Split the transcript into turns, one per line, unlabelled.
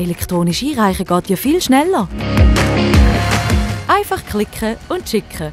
Elektronisch einreichen geht ja viel schneller. Einfach klicken und schicken.